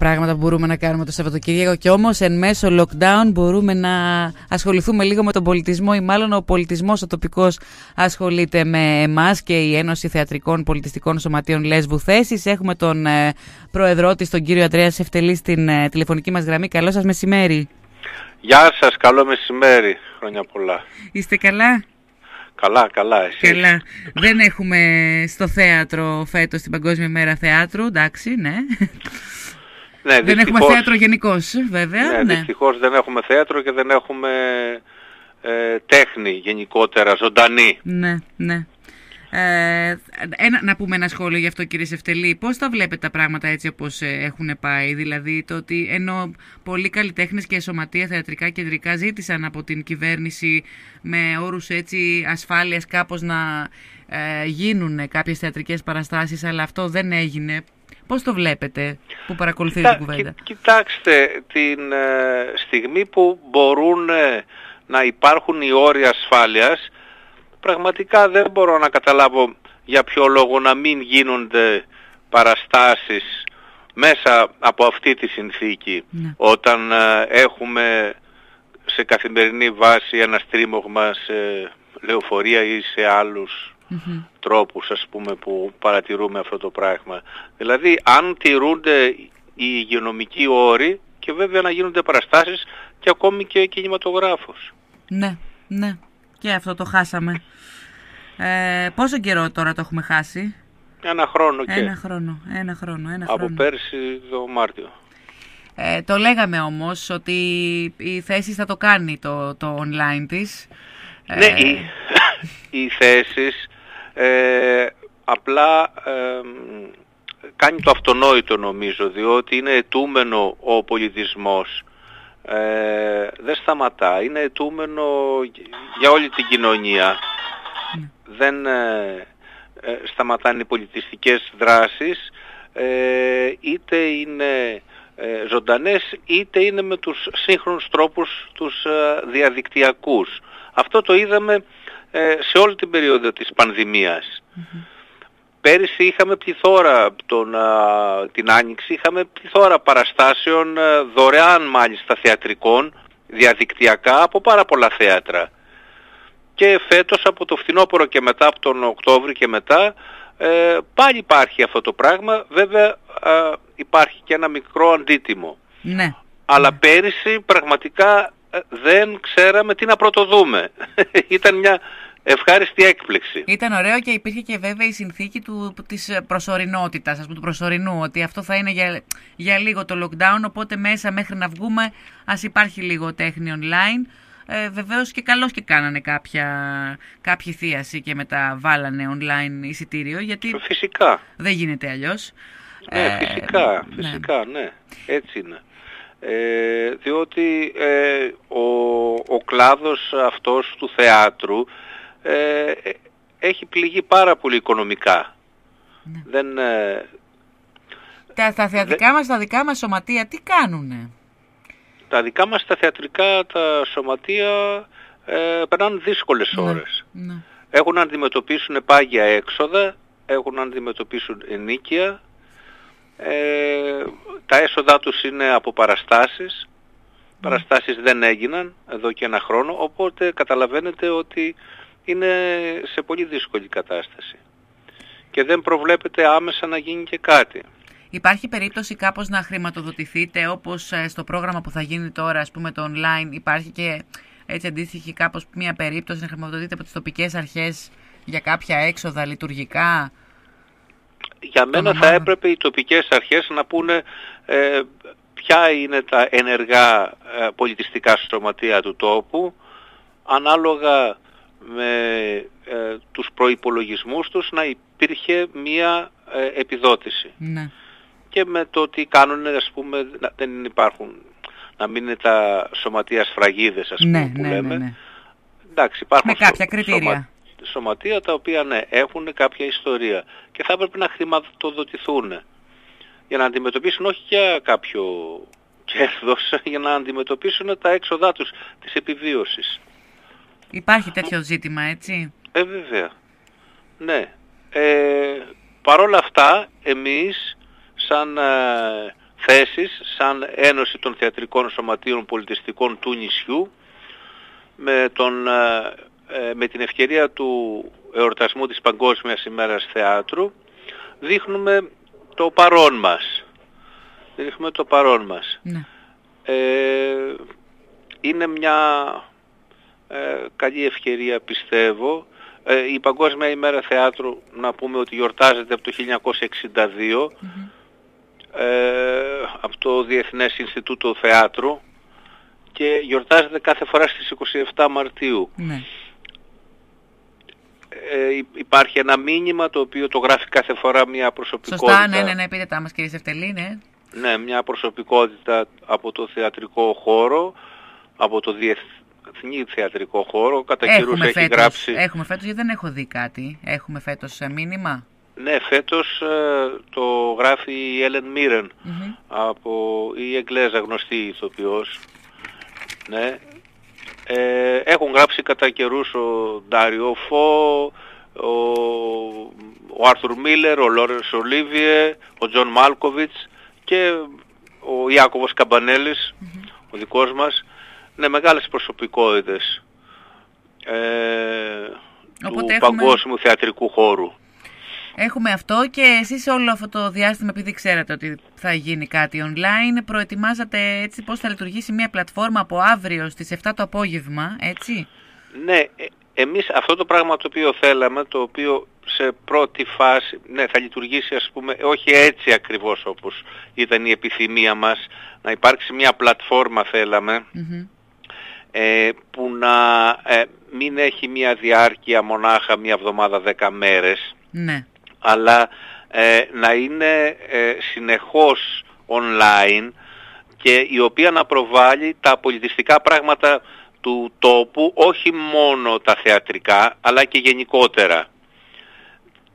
πράγματα που μπορούμε να κάνουμε το Σαββατοκύριακο και όμως εν μέσω lockdown μπορούμε να ασχοληθούμε λίγο με τον πολιτισμό ή μάλλον ο πολιτισμός ο τοπικός ασχολείται με εμάς και η Ένωση Θεατρικών Πολιτιστικών Σωματείων Λέσβου Θέσης. Έχουμε τον ε, πρόεδρό της, τον κύριο Αντρέα Σεφτελή στην ε, τηλεφωνική μας γραμμή. Καλό σας μεσημέρι. Γεια σας, καλό μεσημέρι. Χρόνια πολλά. Είστε καλά; Καλά, καλά, εσείς. Καλά. Δεν έχουμε στο θέατρο φέτος την Παγκόσμια Μέρα Θεάτρου, εντάξει, ναι. Ναι, δεν έχουμε θέατρο γενικώς, βέβαια. Ναι, ναι. δυστυχώς δεν έχουμε θέατρο και δεν έχουμε ε, τέχνη γενικότερα, ζωντανή. Ναι, ναι. Ε, ένα, να πούμε ένα σχόλιο γι' αυτό κύριε Σεφτελή. Πώς τα βλέπετε τα πράγματα έτσι όπως ε, έχουν πάει; Δηλαδή το ότι ενώ πολλοί καλλιτέχνες και σωματεία θεατρικά κεντρικά ζήτησαν από την κυβέρνηση με όρους έτσι ασφάλειας κάπως να ε, γίνουν κάποιες θεατρικές παραστάσεις αλλά αυτό δεν έγινε. Πώς το βλέπετε που παρακολουθείτε την κουβέντα; κοιτάξτε, την ε, στιγμή που μπορούν ε, να υπάρχουν οι όροι ασφάλειας, πραγματικά δεν μπορώ να καταλάβω για ποιο λόγο να μην γίνονται παραστάσεις μέσα από αυτή τη συνθήκη ναι. όταν ε, έχουμε σε καθημερινή βάση ένα στρίμωγμα σε λεωφορεία ή σε άλλους mm τρόπους ας πούμε που παρατηρούμε αυτό το πράγμα. Δηλαδή αν τηρούνται οι υγειονομικοί όροι και βέβαια να γίνονται παραστάσεις και ακόμη και κινηματογράφος. Ναι, ναι. Και αυτό το χάσαμε. Ε, πόσο καιρό τώρα το έχουμε χάσει; Ένα χρόνο και. Ένα χρόνο, ένα χρόνο, ένα Από πέρσι το Μάρτιο. Ε, το λέγαμε όμως ότι η θέση θα το κάνει το, το online της. Ναι, ε... οι, οι θέσεις ε, απλά ε, κάνει το αυτονόητο νομίζω διότι είναι ετούμενο ο πολιτισμός ε, δεν σταματά είναι ετούμενο για όλη την κοινωνία ναι. δεν ε, ε, σταματάνε οι πολιτιστικές δράσεις είτε είναι ζωντανές είτε είναι με τους σύγχρονους τρόπους τους διαδικτυακούς αυτό το είδαμε ε, σε όλη την περίοδο της πανδημίας. Πέρυσι είχαμε πληθώρα τον, την Άνοιξη, είχαμε πληθώρα παραστάσεων ε, δωρεάν μάλιστα θεατρικών, διαδικτυακά από πάρα πολλά θέατρα. Και φέτος από το φθινόπωρο και μετά, από τον Οκτώβρη και μετά, ε, πάλι υπάρχει αυτό το πράγμα. Βέβαια υπάρχει και ένα μικρό αντίτιμο. Ναι. Αλλά πέρυσι πραγματικά δεν ξέραμε τι να πρωτοδούμε. Ήταν μια ευχάριστη έκπληξη. Ήταν ωραίο και υπήρχε και βέβαια η συνθήκη του, της προσωρινότητας, ας πούμε, του προσωρινού, ότι αυτό θα είναι για, για λίγο το lockdown, οπότε μέσα μέχρι να βγούμε ας υπάρχει λίγο τέχνη online. Ε, Βεβαίως και καλώς και κάνανε κάποια, κάποια θίαση και μετά βάλανε online εισιτήριο. Γιατί φυσικά. Δεν γίνεται αλλιώς. Ναι, ε, φυσικά, ναι. φυσικά, ναι. Έτσι είναι. Ε, διότι ε, ο, ο κλάδος αυτός του θεάτρου ε, έχει πληγεί πάρα πολύ οικονομικά. Ναι. Δεν, ε, τα, τα θεατρικά μας, τα δικά μας σωματεία τι κάνουνε; Τα δικά μας τα θεατρικά, τα σωματεία ε, περνάνε δύσκολες ναι, ώρες. Ναι. Έχουν να αντιμετωπίσουν πάγια έξοδα, έχουν να αντιμετωπίσουν ενίκεια, ε, τα έσοδά τους είναι από παραστάσεις. Παραστάσεις δεν έγιναν εδώ και ένα χρόνο, οπότε καταλαβαίνετε ότι είναι σε πολύ δύσκολη κατάσταση. Και δεν προβλέπεται άμεσα να γίνει και κάτι. Υπάρχει περίπτωση κάπως να χρηματοδοτηθείτε όπως ε, στο πρόγραμμα που θα γίνει τώρα, ας πούμε το online, υπάρχει και έτσι αντίστοιχη κάπως μια περίπτωση να χρηματοδοτηθείτε από τις τοπικές αρχές για κάποια έξοδα λειτουργικά; Για μένα θα έπρεπε οι τοπικές αρχές να πούνε ε, ποια είναι τα ενεργά ε, πολιτιστικά σωματεία του τόπου ανάλογα με ε, τους προϋπολογισμούς τους να υπήρχε μία ε, επιδότηση. Ναι. Και με το τι κάνουν, ας πούμε, δεν υπάρχουν, να μην είναι τα σωματεία σφραγίδες, ας πούμε, ναι, που ναι, λέμε. Ναι, Εντάξει, υπάρχουν με κάποια κριτήρια σωματεία τα οποία ναι, έχουν κάποια ιστορία και θα έπρεπε να χρηματοδοτηθούν για να αντιμετωπίσουν όχι για κάποιο κέρδος, για να αντιμετωπίσουν τα έξοδά τους της επιβίωσης. Υπάρχει τέτοιο ζήτημα, έτσι; Ε, βέβαια. Ναι. Ε, Παρ' όλα αυτά, εμείς, σαν ε, θέσεις σαν Ένωση των Θεατρικών Σωματείων Πολιτιστικών του νησιού με, τον, ε, ε, με την ευκαιρία του εορτασμού της Παγκόσμιας ημέρας θεάτρου δείχνουμε το παρόν μας. Δείχνουμε το παρόν μας. Ναι. Ε, είναι μια ε, καλή ευκαιρία πιστεύω. Ε, η Παγκόσμια ημέρα θεάτρου να πούμε ότι γιορτάζεται από το 1962 από το Διεθνές Ινστιτούτο Θεάτρου και γιορτάζεται κάθε φορά στις 27 Μαρτίου. Ναι. Ε, υπάρχει ένα μήνυμα το οποίο το γράφει κάθε φορά μια προσωπικότητα. Σωστά, ναι, ναι, ναι, πείτε τα μας κύριε Σευτελή, ναι. Ναι, μια προσωπικότητα από το θεατρικό χώρο, από το διεθνή θεατρικό χώρο, κατά καιρούς έχει φέτος, γράψει... Έχουμε φέτος, γιατί δεν έχω δει κάτι. Έχουμε φέτος ε, μήνυμα; Ναι, φέτος ε, το γράφει η Έλεν Μίρεν, Μμμ. από η Εγγλέζα γνωστή ηθοποιός. Ναι. Ε, έχουν γράψει κατά καιρούς ο Ντάριο Φω, ο, ο Άρθουρ Μίλλερ, ο Λόρενς Ολίβιε, ο Τζον Μάλκοβιτς και ο Ιάκωβος Καμπανέλης, ο δικός μας. Ναι, μεγάλες προσωπικότητες ε, του Οπότε έχουμε- παγκόσμιου θεατρικού χώρου. Έχουμε αυτό και εσείς όλο αυτό το διάστημα, επειδή ξέρατε ότι θα γίνει κάτι online, προετοιμάζατε έτσι πώς θα λειτουργήσει μια πλατφόρμα από αύριο στις 7 το απόγευμα, έτσι; Ναι, ε, εμείς αυτό το πράγμα το οποίο θέλαμε, το οποίο σε πρώτη φάση, ναι, θα λειτουργήσει ας πούμε, όχι έτσι ακριβώς όπως ήταν η επιθυμία μας, να υπάρξει μια πλατφόρμα θέλαμε, Μμμ. ε, που να ε, μην έχει μια διάρκεια μονάχα μια εβδομάδα δέκα μέρες, Ναι. Αλλά ε, να είναι ε, συνεχώς online και η οποία να προβάλλει τα πολιτιστικά πράγματα του τόπου, όχι μόνο τα θεατρικά, αλλά και γενικότερα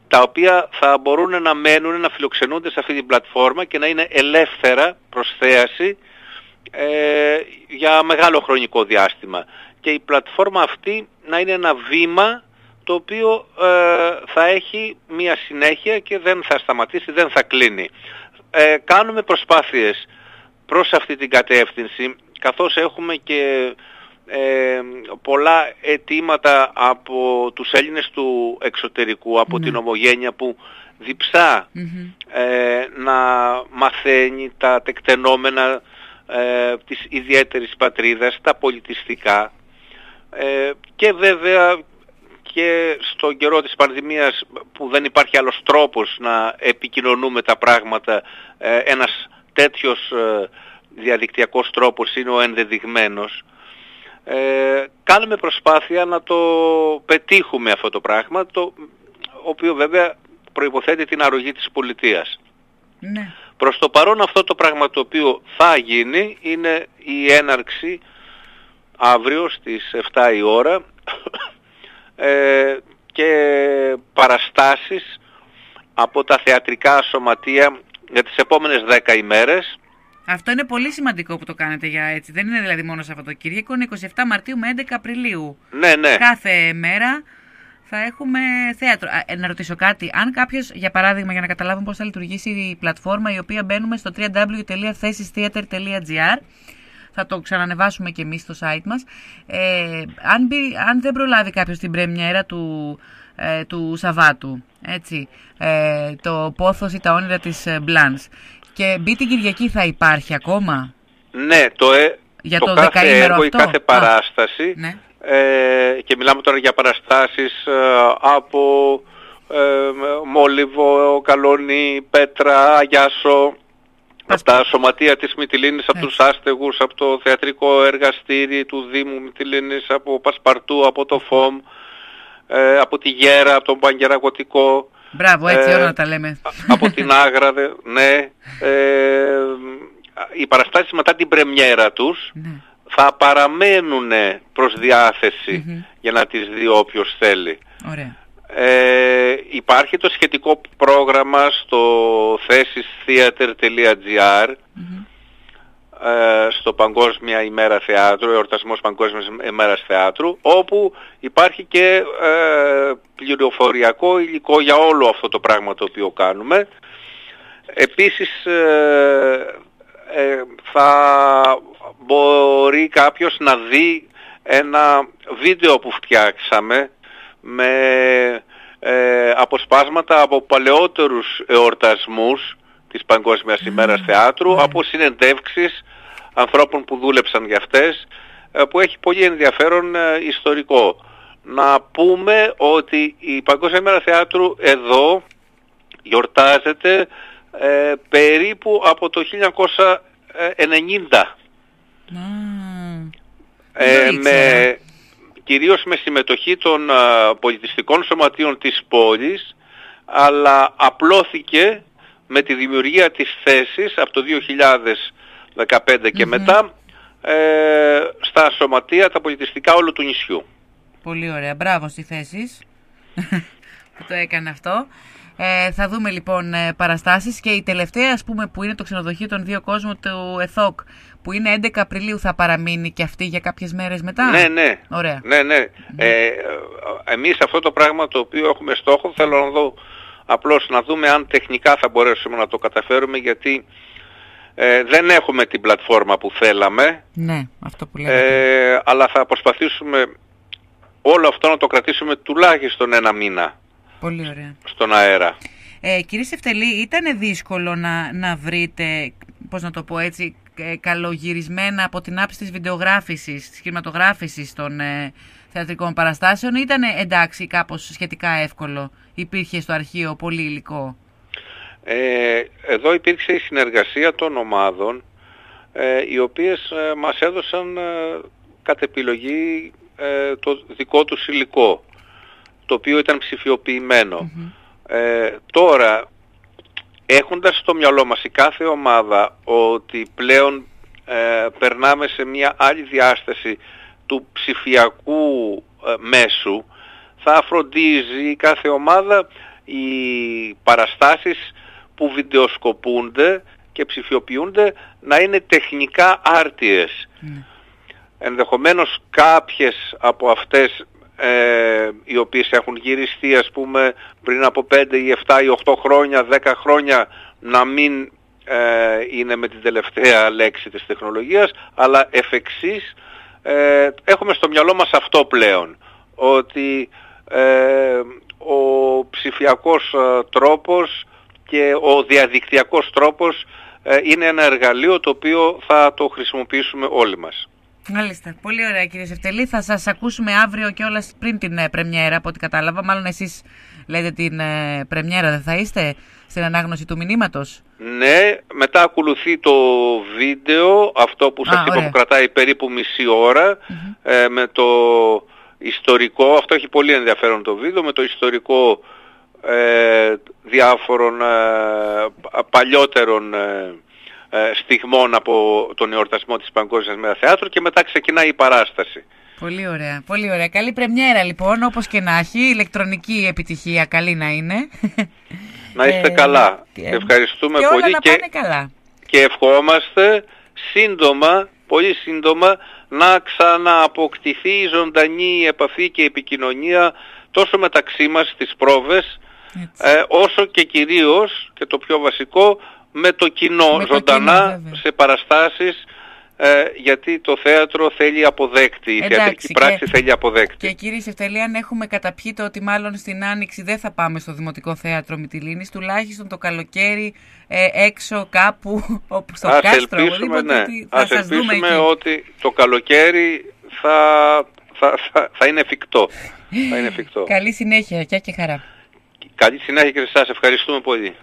τα οποία θα μπορούν να μένουν, να φιλοξενούνται σε αυτή την πλατφόρμα και να είναι ελεύθερα προς θέαση ε, για μεγάλο χρονικό διάστημα. Και η πλατφόρμα αυτή να είναι ένα βήμα το οποίο ε, θα έχει μία συνέχεια και δεν θα σταματήσει, δεν θα κλείνει. Ε, κάνουμε προσπάθειες προς αυτή την κατεύθυνση, καθώς έχουμε και ε, πολλά αιτήματα από τους Έλληνες του εξωτερικού, από Ναι. την ομογένεια που διψά Μμμ. ε, να μαθαίνει τα τεκτενόμενα ε, της ιδιαίτερης πατρίδας, τα πολιτιστικά ε, και βέβαια και στον καιρό της πανδημίας που δεν υπάρχει άλλος τρόπος να επικοινωνούμε τα πράγματα ε, ένας τέτοιος ε, διαδικτυακός τρόπος είναι ο ενδεδειγμένος ε, κάνουμε προσπάθεια να το πετύχουμε αυτό το πράγμα το οποίο βέβαια προϋποθέτει την αρρωγή της πολιτείας. Ναι. Προς το παρόν αυτό το πράγμα το οποίο θα γίνει είναι η έναρξη αύριο στις 7 η ώρα ε, και παραστάσεις από τα θεατρικά σωματεία για τις επόμενες 10 ημέρες. Αυτό είναι πολύ σημαντικό που το κάνετε για έτσι. Δεν είναι δηλαδή μόνο Σαββατοκύριακο, είναι 27 Μαρτίου με 11 Απριλίου. Ναι, ναι. Κάθε μέρα θα έχουμε θέατρο. Α, ε, να ρωτήσω κάτι. Αν κάποιος, για παράδειγμα, για να καταλάβουμε πώς θα λειτουργήσει η πλατφόρμα, η οποία μπαίνουμε στο www.thesistheater.gr, θα το ξανανεβάσουμε και εμείς στο site μας. Ε, αν, μπει- αν δεν προλάβει κάποιος την πρεμιέρα του, ε, του Σαββάτου, έτσι, ε, το πόθος ή τα όνειρα της ε, Μπλάνς, και μπει την Κυριακή θα υπάρχει ακόμα; Ναι, το, ε, Για το το κάθε δεκαήμερο έργο, η αυτό; κάθε Α. παράσταση Ναι. ε, και μιλάμε τώρα για παραστάσεις ε, από ε, Μόλιβο, Καλόνι, Πέτρα, Αγιάσο, από τα σωματεία της Μυτιλίνης, από Έτσι. τους άστεγους, από το θεατρικό εργαστήρι του Δήμου Μυτιλίνης, από Πασπαρτού, από το ΦΟΜ, ε, από τη Γέρα, από τον Παγκεραγωτικό, Μπράβο, έτσι, Ε, όλα να τα λέμε. α- από την Άγρα, δε- ναι. Ε, οι παραστάσεις μετά την πρεμιέρα τους ναι. θα παραμένουν προς διάθεση Μμμ. για να τις δει όποιος θέλει. Ωραία. Ε, υπάρχει το σχετικό πρόγραμμα στο thesistheater.gr Μμμ. ε, στο Παγκόσμια ημέρα θεάτρου, εορτασμός Παγκόσμιας ημέρας θεάτρου, όπου υπάρχει και ε, πληροφοριακό υλικό για όλο αυτό το πράγμα το οποίο κάνουμε. Επίσης ε, θα μπορεί κάποιος να δει ένα βίντεο που φτιάξαμε με ε, αποσπάσματα από παλαιότερους εορτασμούς της Παγκόσμιας ημέρας θεάτρου, από συνεντεύξεις ανθρώπων που δούλεψαν για αυτές, ε, που έχει πολύ ενδιαφέρον ε, ιστορικό. Να πούμε ότι η Παγκόσμια ημέρα θεάτρου εδώ γιορτάζεται ε, περίπου από το 1990. Ε, με, κυρίως με συμμετοχή των πολιτιστικών σωματείων της πόλης, αλλά απλώθηκε με τη δημιουργία της θέσης από το 2015 και μετά ε, στα σωματεία τα πολιτιστικά όλου του νησιού. Πολύ ωραία. Μπράβο στη θέση που το έκανε αυτό. Ε, θα δούμε λοιπόν ε, παραστάσεις και η τελευταία ας πούμε που είναι το ξενοδοχείο των δύο κόσμων του ΕΘΟΚ που είναι 11 Απριλίου θα παραμείνει και αυτή για κάποιες μέρες μετά; Ναι, ναι. Ωραία. Ναι, ναι. Ε, εμείς αυτό το πράγμα το οποίο έχουμε στόχο θέλω να δω απλώς να δούμε αν τεχνικά θα μπορέσουμε να το καταφέρουμε γιατί ε, δεν έχουμε την πλατφόρμα που θέλαμε. Ναι, αυτό που λέμε. Ε, αλλά θα προσπαθήσουμε όλο αυτό να το κρατήσουμε τουλάχιστον ένα μήνα. Πολύ ωραία. Στον αέρα. Ε, κύριε Σεφτελή, ήταν δύσκολο να, να βρείτε, πώς να το πω έτσι, ε, καλογυρισμένα από την άψη της βιντεογράφησης, της κινηματογράφησης των ε, θεατρικών παραστάσεων ήταν εντάξει κάπως σχετικά εύκολο. Υπήρχε στο αρχείο πολύ υλικό; Ε, εδώ υπήρξε η συνεργασία των ομάδων ε, οι οποίες ε, μας έδωσαν ε, κατ' επιλογή ε, το δικό τους υλικό το οποίο ήταν τώρα έχοντας στο μυαλό μας η κάθε ομάδα ότι πλέον περνάμε σε μια άλλη διάσταση του ψηφιακού μέσου θα φροντίζει κάθε ομάδα οι παραστάσεις που βιντεοσκοπούνται και ψηφιοποιούνται να είναι τεχνικά άρτιες. Mm. Ενδεχομένως κάποιες από αυτές ε, οι οποίες έχουν γυριστεί ας πούμε πριν από 5 ή 7 ή 8 χρόνια, 10 χρόνια να μην ε, είναι με την τελευταία λέξη της τεχνολογίας αλλά εφ' εξής, ε, έχουμε στο μυαλό μας αυτό πλέον ότι ε, ο ψηφιακός ε, τρόπος και ο διαδικτυακός τρόπος ε, είναι ένα εργαλείο το οποίο θα το χρησιμοποιήσουμε όλοι μας. Μάλιστα. Πολύ ωραία κύριε Σευτελή. Θα σας ακούσουμε αύριο και όλα πριν την πρεμιέρα από ό,τι κατάλαβα. Μάλλον εσείς λέτε την πρεμιέρα δεν θα είστε στην ανάγνωση του μηνύματος; Ναι, μετά ακολουθεί το βίντεο, αυτό που σας είπα που κρατάει περίπου μισή με το ιστορικό, αυτό έχει πολύ ενδιαφέρον το βίντεο, με το ιστορικό ε, διάφορων ε, παλιότερων ε, ε, στιγμών από τον εορτασμό της Παγκόσμιας Μέρα Θεάτρου και μετά ξεκινάει η παράσταση. Πολύ ωραία, πολύ ωραία. Καλή πρεμιέρα λοιπόν, όπως και να έχει, ηλεκτρονική επιτυχία, καλή να είναι. Να είστε καλά. Και, Ευχαριστούμε και πολύ όλα να πάνε καλά. και ευχόμαστε σύντομα, πολύ σύντομα, να ξανααποκτηθεί η ζωντανή επαφή και επικοινωνία τόσο μεταξύ μας στις πρόβες ε, όσο και κυρίως και το πιο βασικό με το κοινό ζωντανά σε παραστάσεις ε, γιατί το θέατρο θέλει αποδέκτη, η θεατρική πράξη θέλει αποδέκτη. Και κύριε Σευτελή, αν έχουμε καταπιεί το ότι μάλλον στην Άνοιξη δεν θα πάμε στο Δημοτικό Θέατρο Μυτιλίνης, τουλάχιστον το καλοκαίρι ε, έξω κάπου όπου στο Ας κάστρο. Ελπίσουμε, ναι. θα Ας ελπίσουμε ότι το καλοκαίρι θα, θα, θα, θα είναι εφικτό. θα είναι εφικτό. Καλή συνέχεια και χαρά. Καλή συνέχεια και σε εσάς. Ευχαριστούμε πολύ.